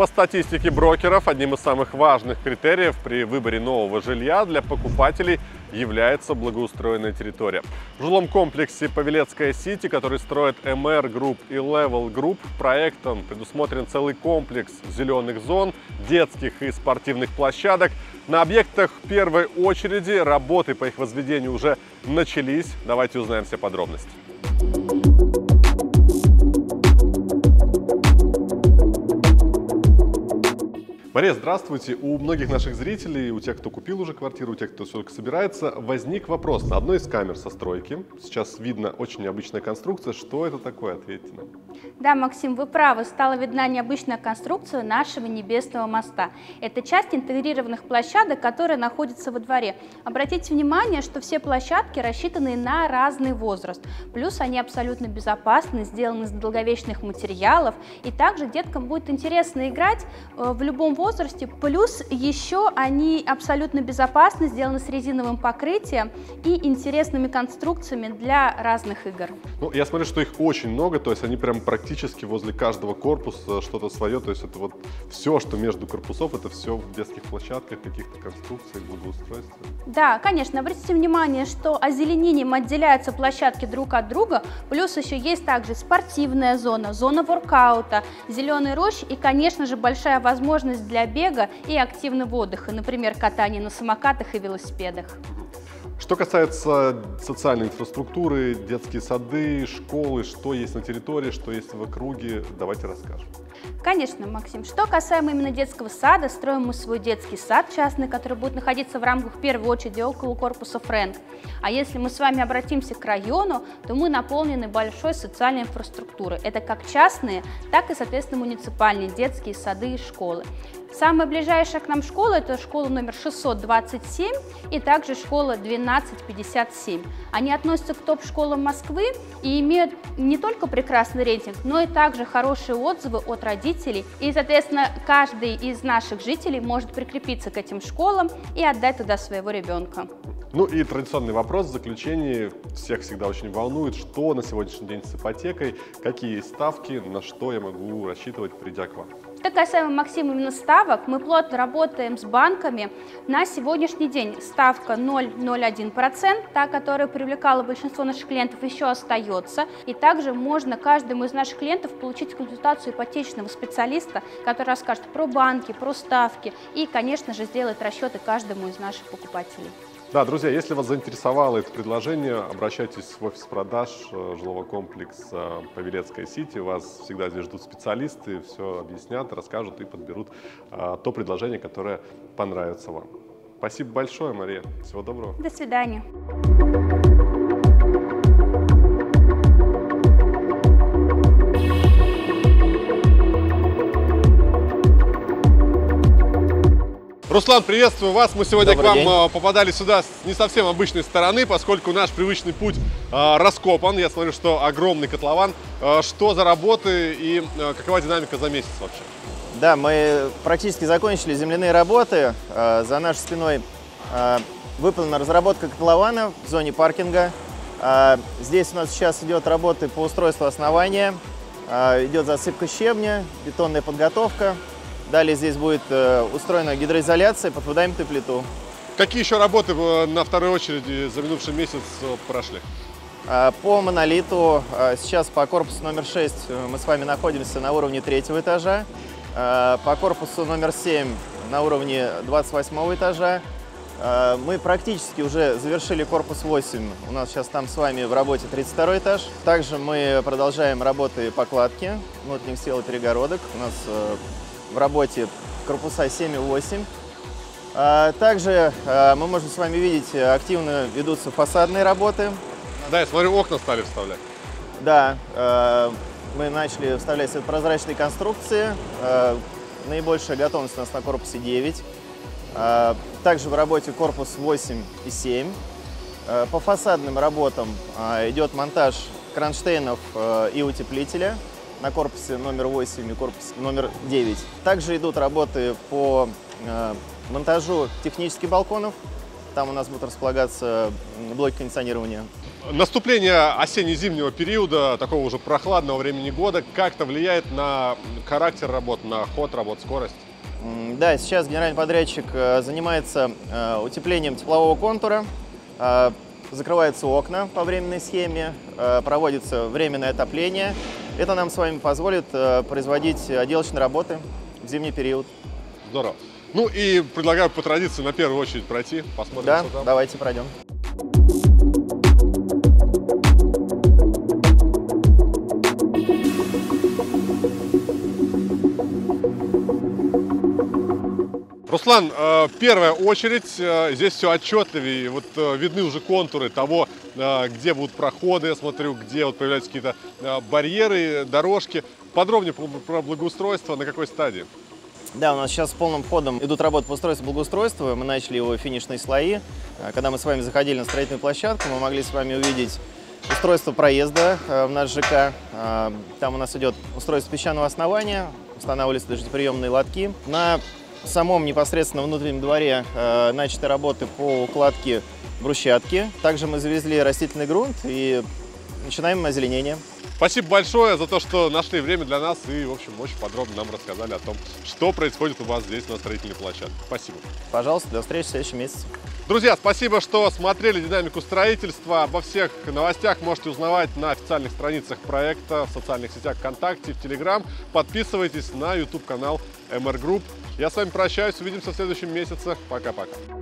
По статистике брокеров, одним из самых важных критериев при выборе нового жилья для покупателей является благоустроенная территория. В жилом комплексе Павелецкая Сити, который строит MR Group и Level Group, проектом предусмотрен целый комплекс зеленых зон, детских и спортивных площадок. На объектах первой очереди работы по их возведению уже начались. Давайте узнаем все подробности. Мария, здравствуйте. У многих наших зрителей, у тех, кто купил уже квартиру, у тех, кто только собирается, возник вопрос. На одной из камер со стройки, сейчас видно очень необычная конструкция. Что это такое? Ответьте нам. Да, Максим, вы правы. Стала видна необычная конструкция нашего небесного моста. Это часть интегрированных площадок, которые находятся во дворе. Обратите внимание, что все площадки рассчитаны на разный возраст. Плюс они абсолютно безопасны, сделаны из долговечных материалов. И также деткам будет интересно играть э, в любом возрасте. Плюс еще они абсолютно безопасны, сделаны с резиновым покрытием и интересными конструкциями для разных игр. Ну, я смотрю, что их очень много, то есть они прям практически возле каждого корпуса что-то свое, то есть это вот все, что между корпусов, это все в детских площадках, каких-то конструкциях, благоустройстве. Да, конечно, обратите внимание, что озеленением отделяются площадки друг от друга, плюс еще есть также спортивная зона, зона воркаута, зеленый рощ и, конечно же, большая возможность для бега и активного отдыха, например, катания на самокатах и велосипедах. Что касается социальной инфраструктуры, детские сады, школы, что есть на территории, что есть в округе, давайте расскажем. Конечно, Максим. Что касаемо именно детского сада, строим мы свой детский сад частный, который будет находиться в рамках в первую очередь около корпуса Фрэнк. А если мы с вами обратимся к району, то мы наполнены большой социальной инфраструктурой. Это как частные, так и, соответственно, муниципальные детские сады и школы. Самая ближайшая к нам школа – это школа номер 627 и также школа 1257. Они относятся к топ-школам Москвы и имеют не только прекрасный рейтинг, но и также хорошие отзывы от родителей. И, соответственно, каждый из наших жителей может прикрепиться к этим школам и отдать туда своего ребенка. Ну и традиционный вопрос в заключении. Всех всегда очень волнует, что на сегодняшний день с ипотекой, какие ставки, на что я могу рассчитывать, придя к вам. Что касаемо, Максим, именно ставок, мы плотно работаем с банками. На сегодняшний день ставка 0,01%, та, которая привлекала большинство наших клиентов, еще остается. И также можно каждому из наших клиентов получить консультацию ипотечного специалиста, который расскажет про банки, про ставки и, конечно же, сделает расчеты каждому из наших покупателей. Да, друзья, если вас заинтересовало это предложение, обращайтесь в офис продаж э, жилого комплекса Павелецкая Сити. Вас всегда здесь ждут специалисты, все объяснят, расскажут и подберут а, то предложение, которое понравится вам. Спасибо большое, Мария. Всего доброго. До свидания. Руслан, приветствую вас. Мы сегодня Добрый к вам день. э, попадали сюда с не совсем обычной стороны, поскольку наш привычный путь э, раскопан. Я смотрю, что огромный котлован. Э, Что за работы и э, какова динамика за месяц вообще? Да, мы практически закончили земляные работы. Э, За нашей спиной э, выполнена разработка котлована в зоне паркинга. Э, Здесь у нас сейчас идет работа по устройству основания. Э, Идет засыпка щебня, бетонная подготовка. Далее здесь будет э, устроена гидроизоляция под и плиту. Какие еще работы э, на второй очереди за минувший месяц э, прошли? А, По монолиту а, сейчас по корпусу номер 6 э, мы с вами находимся на уровне третьего этажа. А, По корпусу номер 7 на уровне 28 этажа. Мы практически уже завершили корпус 8. У нас сейчас там с вами в работе 32 этаж. Также мы продолжаем работы по кладке внутренних стел и перегородок. У нас в работе корпуса 7 и 8. А, Также а, мы можем с вами видеть, э, активно ведутся фасадные работы. Да, я смотрю, окна стали вставлять. Да, э, мы начали вставлять прозрачные конструкции. Э, наибольшая готовность у нас на корпусе 9. Э, также в работе корпус 8 и 7. Э, по фасадным работам идет монтаж кронштейнов и утеплителя на корпусе номер 8 и корпусе номер 9. Также идут работы по э, монтажу технических балконов Там у нас будут располагаться блоки кондиционирования. Наступление осенне-зимнего периода, такого уже прохладного времени года, как-то влияет на характер работ, на ход работ, скорость? Да, сейчас генеральный подрядчик э, занимается э, утеплением теплового контура, закрываются окна по временной схеме, проводится временное отопление. Это нам с вами позволит э, производить отделочные работы в зимний период. Здорово. Ну и предлагаю по традиции на первую очередь пройти, посмотрим, Да, что там. давайте пройдем. Руслан, э, первая очередь, э, здесь все отчетливее, вот э, видны уже контуры того, где будут проходы, я смотрю, где вот появляются какие-то барьеры, дорожки. Подробнее про- благоустройство, на какой стадии? Да, у нас сейчас полным ходом идут работы по устройству благоустройства. Мы начали его финишные слои. Когда мы с вами заходили на строительную площадку, мы могли с вами увидеть устройство проезда в наш ЖК. Там у нас идет устройство песчаного основания, устанавливаются дождеприемные лотки. На самом непосредственно внутреннем дворе э, начаты работы по укладке брусчатки. Также мы завезли растительный грунт и начинаем озеленение. Спасибо большое за то, что нашли время для нас и, в общем, очень подробно нам рассказали о том, что происходит у вас здесь на строительной площадке. Спасибо. Пожалуйста, до встречи в следующем месяце. Друзья, спасибо, что смотрели динамику строительства. Обо всех новостях можете узнавать на официальных страницах проекта в социальных сетях ВКонтакте, в Телеграм. Подписывайтесь на YouTube-канал MR Group. Я с вами прощаюсь, увидимся в следующем месяце. Пока-пока.